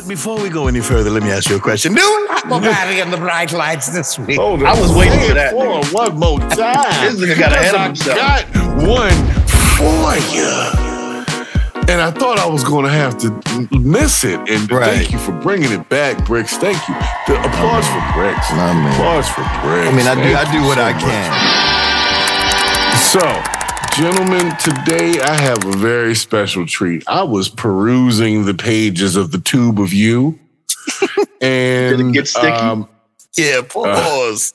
But before we go any further, let me ask you a question. Do Aquabody and the Bright Lights this week. Oh, Hold on. I was waiting for that, For one more time. This nigga got ahead of himself. I got one for you. And I thought I was going to have to miss it. And Right. thank you for bringing it back, Brix. Thank you. The applause for Brix. Nah, man. Applause for Brix. I mean, I do, I do what so I much. can. So, gentlemen, today I have a very special treat. I was perusing the pages of the Tube of You, and Did it get sticky? um, Yeah, pause.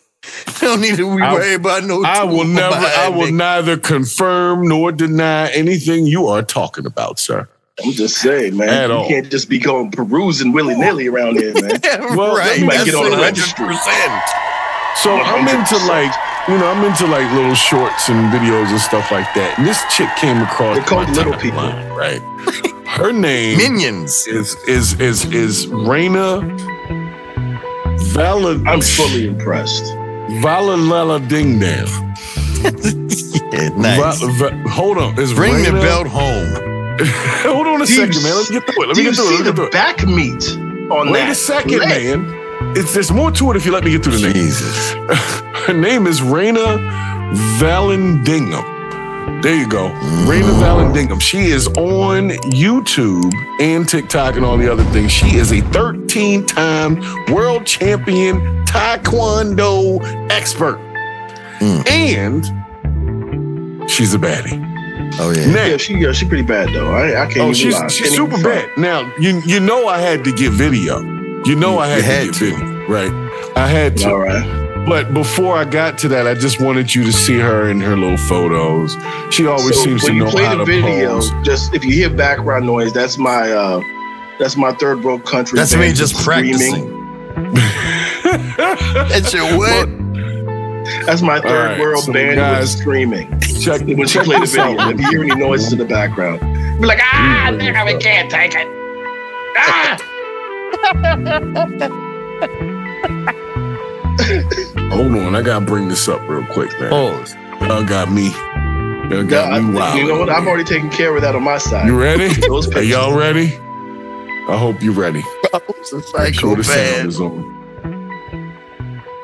don't need to I- worry about no. I will never, I will neither confirm nor deny anything you are talking about, sir. I'm just saying, man. At you all. can't just be going perusing willy nilly around here, man. Well, right. you might get on the registry. So I'm into like, you know, I'm into like little shorts and videos and stuff like that. And this chick came across They're called little timeline, right? Her name Minions. is is is is Rayna Vala I'm fully impressed. Valalala Ding Dang. Yeah, nice. Va- va- hold on, is Bring the belt home. hold on a Do you second, man. Let's get through it. Let Do me get through it. see Let me the get through it. back meat on Wait that? a second, leg? man. It's there's more to it if you let me get through the name. Jesus. Her name is Rayna Vallandingham. There you go. Rayna Vallandingham. She is on YouTube and TikTok and all the other things. She is a 13 time world champion Taekwondo expert. Mm. And she's a baddie. Oh yeah. Now, Yeah, she yeah, she pretty bad though. I, I can't oh, even she's, lie. she's Can't super front. bad. Now, you you know I had to get video. You know I had, You to get to. video, right? I had to. All right. But before I got to that, I just wanted you to see her in her little photos. She always So seems to when know play how the to video, pose. just if you hear background noise, that's my uh that's my third world country. That's me just practicing. That's your what? That's my third All right, world so band guys- was screaming Check, when she check played the video. out. If you hear any noises in the background, be like, ah, nigga, we can't take it. Ah! Hold on, I gotta bring this up real quick, man. Pause. Y'all got me. Y'all got I- me wild. you know what? I'm already taking care of that on my side. You ready? Are y'all ready? I hope you're ready. It's a Make sure the sound is on.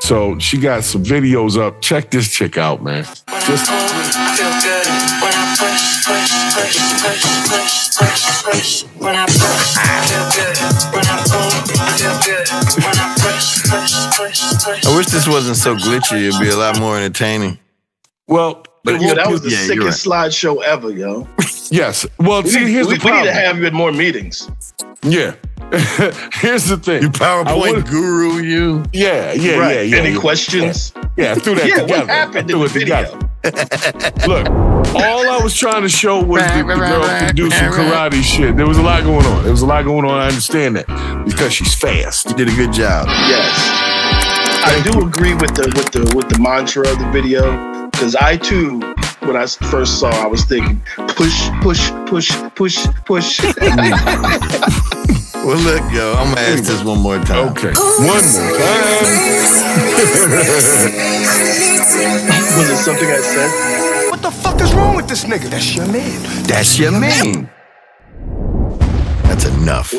So she got some videos up. Check this chick out, man. Just I feel good when I push, push, push, push, push, push, push. When I push, wish this wasn't so glitchy. It'd be a lot more entertaining. well, But Yo, that was the Yeah, you're sickest slideshow ever, yo. yes. Well, We, see, need, here's we, the we need to have you at more meetings. yeah. here's the thing. You PowerPoint guru, you. Yeah, yeah, right. yeah, yeah. Any yeah. questions? Yeah, I threw that Yeah, together. what happened I in the it video? together. Look, all I was trying to show was the, the girl can do some karate shit. There was a lot going on. There was a lot going on. I understand that because she's fast. You did a good job. Yes. I do agree with the with the with the mantra of the video because I too, when I first saw, I was thinking push, push, push, push, push. Well, look, yo, I'm gonna ask this one more time. Okay, one more time. was it something I said? What the fuck is wrong with this nigga? That's your man. That's your man. That's enough.